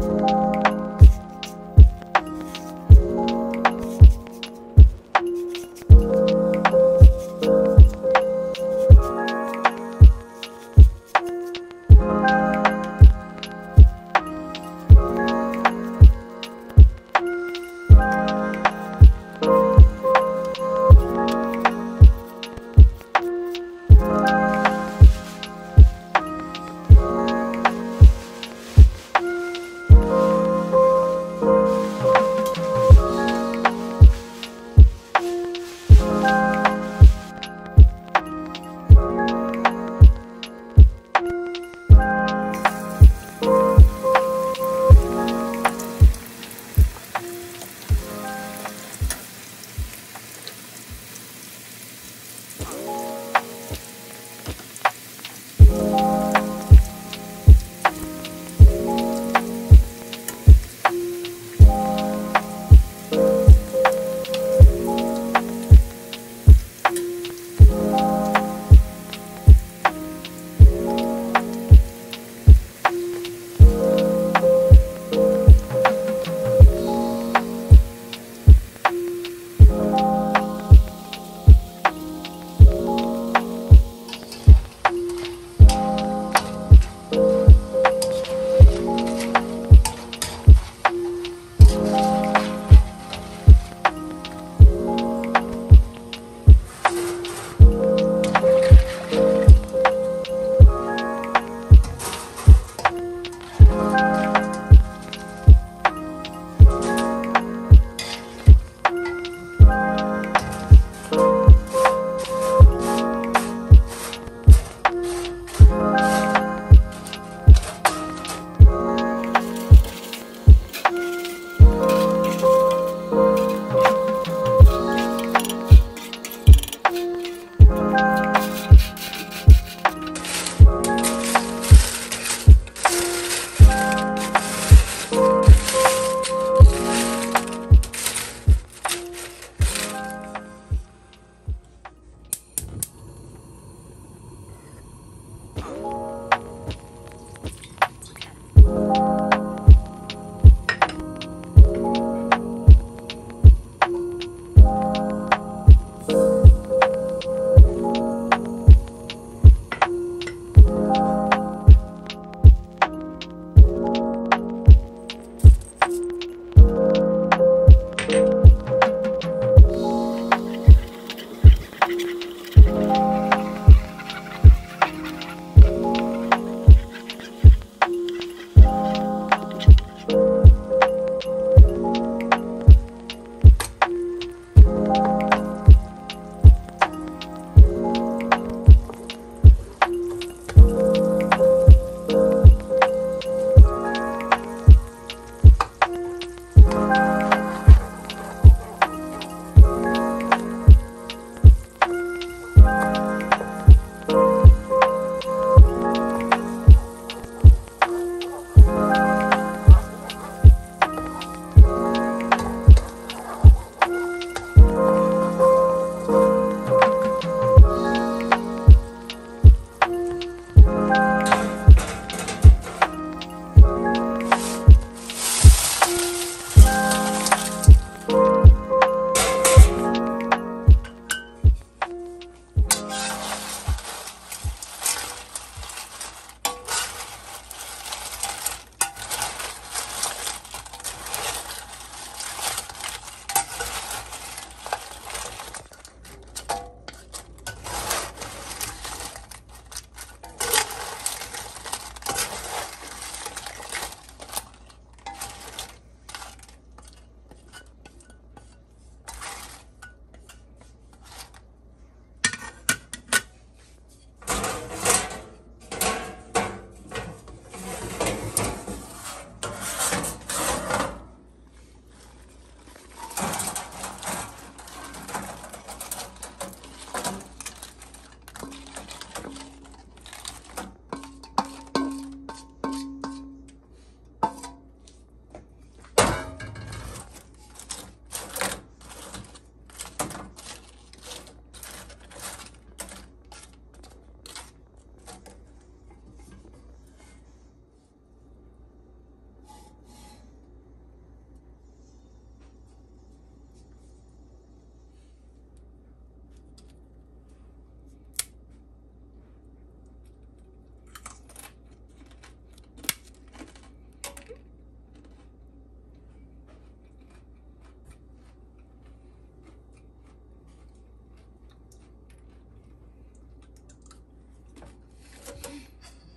Bye.